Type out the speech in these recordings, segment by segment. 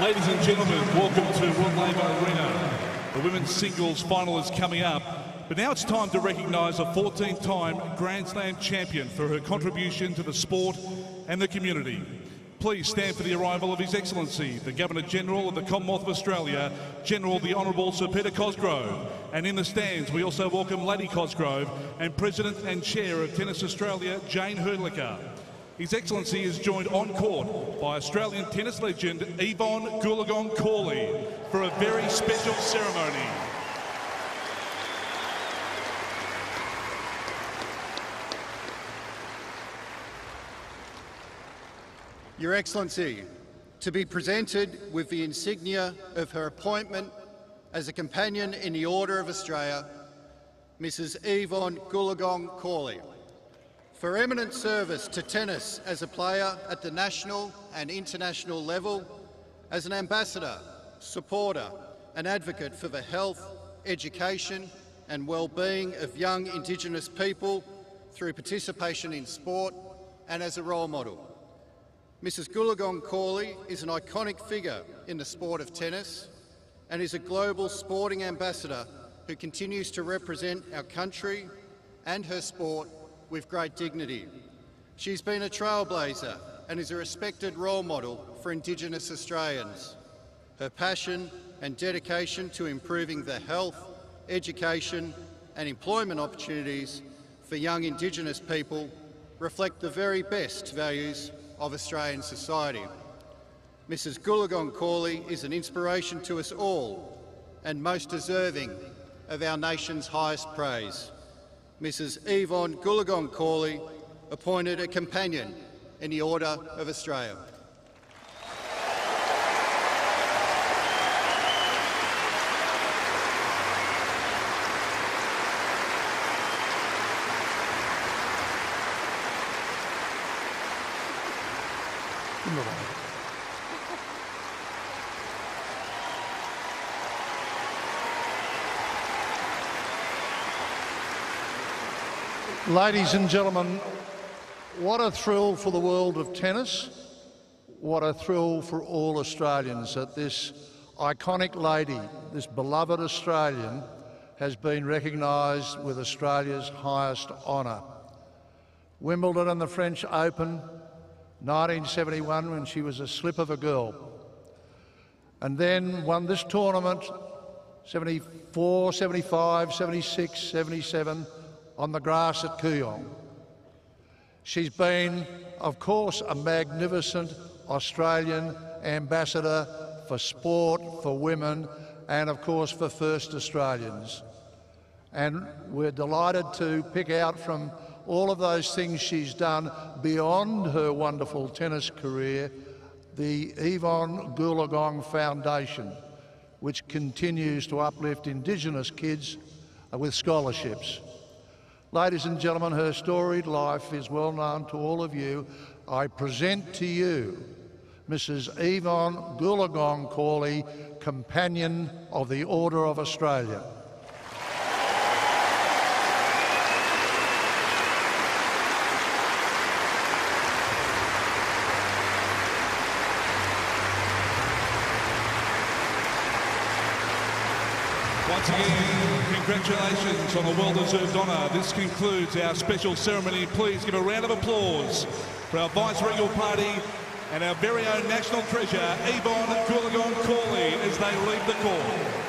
Ladies and gentlemen, welcome to Rod Laver Arena. The women's singles final is coming up, but now it's time to recognise a 14-time Grand Slam champion for her contribution to the sport and the community. Please stand for the arrival of His Excellency, the Governor-General of the Commonwealth of Australia, General the Honourable Sir Peter Cosgrove. And in the stands, we also welcome Lady Cosgrove and President and Chair of Tennis Australia, Jane Hrdlicka. His Excellency is joined on court by Australian tennis legend Evonne Goolagong Cawley for a very special ceremony. Your Excellency, to be presented with the insignia of her appointment as a companion in the Order of Australia, Mrs Evonne Goolagong Cawley. For eminent service to tennis as a player at the national and international level, as an ambassador, supporter and advocate for the health, education and well-being of young Indigenous people through participation in sport and as a role model. Mrs Goolagong Cawley is an iconic figure in the sport of tennis and is a global sporting ambassador who continues to represent our country and her sport with great dignity. She's been a trailblazer and is a respected role model for Indigenous Australians. Her passion and dedication to improving the health, education and employment opportunities for young Indigenous people reflect the very best values of Australian society. Mrs Goolagong Cawley is an inspiration to us all and most deserving of our nation's highest praise. Mrs Evonne Goolagong Cawley appointed a companion in the Order of Australia. Ladies and gentlemen, what a thrill for the world of tennis. What a thrill for all Australians that this iconic lady, this beloved Australian, has been recognised with Australia's highest honour. Wimbledon and the French Open, 1971 when she was a slip of a girl. And then won this tournament, 74, 75, 76, 77, on the grass at Kooyong. She's been, of course, a magnificent Australian ambassador for sport, for women, and of course for First Australians. And we're delighted to pick out from all of those things she's done beyond her wonderful tennis career, the Evonne Goolagong Foundation, which continues to uplift Indigenous kids with scholarships. Ladies and gentlemen, her storied life is well known to all of you. I present to you Mrs Evonne Goolagong Cawley, Companion of the Order of Australia. Once again, congratulations on a well-deserved honour. This concludes our special ceremony. Please give a round of applause for our Vice-Regal Party and our very own national treasure, Evonne Goolagong Cawley, as they leave the court.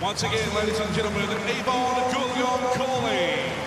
Once again, ladies and gentlemen, Evonne Goolagong Cawley.